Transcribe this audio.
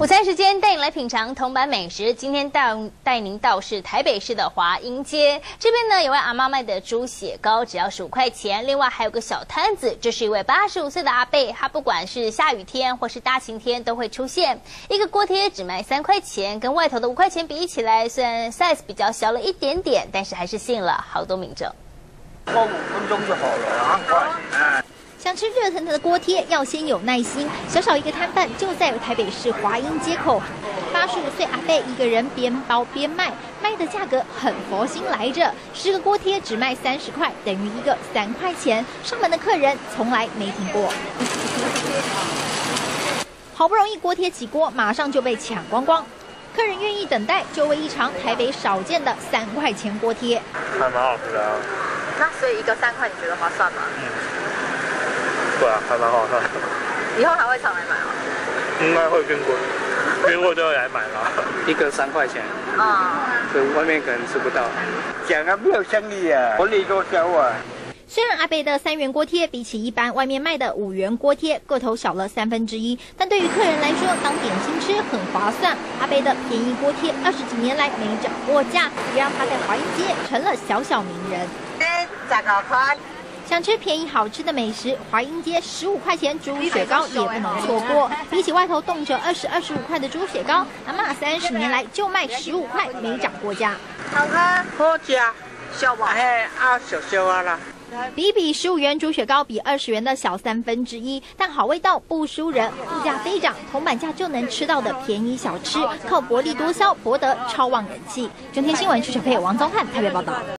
午餐时间带你来品尝铜板美食。今天带带您到是台北市的华阴街，这边呢有位阿妈卖的猪血糕，只要十五块钱。另外还有个小摊子，这是一位八十五岁的阿贝，他不管是下雨天或是大晴天都会出现。一个锅贴只卖三块钱，跟外头的五块钱比起来，虽然 size 比较小了一点点，但是还是吸引了好多民众。过五分钟就好了啊！想吃热腾腾的锅贴，要先有耐心。小小一个摊贩就在台北市华阴街口，八十五岁阿贝一个人边包边卖，卖的价格很佛心来着，十个锅贴只卖三十块，等于一个三块钱。上门的客人从来没停过。好不容易锅贴起锅，马上就被抢光光。客人愿意等待，就为一尝台北少见的三块钱锅贴。还蛮好吃的啊。那所以一个三块，你觉得划算吗？对啊，还蛮好看。以后还会常来买吗？应该会变贵，变过就会来买了。一个三块钱，啊、所以外面可能吃不到。讲啊，没有生意啊，我力多小啊。虽然阿贝的三元锅贴比起一般外面卖的五元锅贴个头小了三分之一，但对于客人来说，当点心吃很划算。阿贝的便宜锅贴二十几年来没涨过价，也让他在华阴街成了小小名人。十九块。想吃便宜好吃的美食，华阴街十五块钱猪血糕也不能错过。比起外头动辄二十二十五块的猪血糕，阿妈三十年来就卖十五块，没涨过价。好喝，好吃，小吧。哎，啊，小小啊啦。比比，十五元猪血糕比二十元的小三分之一，但好味道不输人。物价飞涨，铜板价就能吃到的便宜小吃，靠薄利多销博得超旺人气。中天新闻，曲小佩、王宗翰台北报道。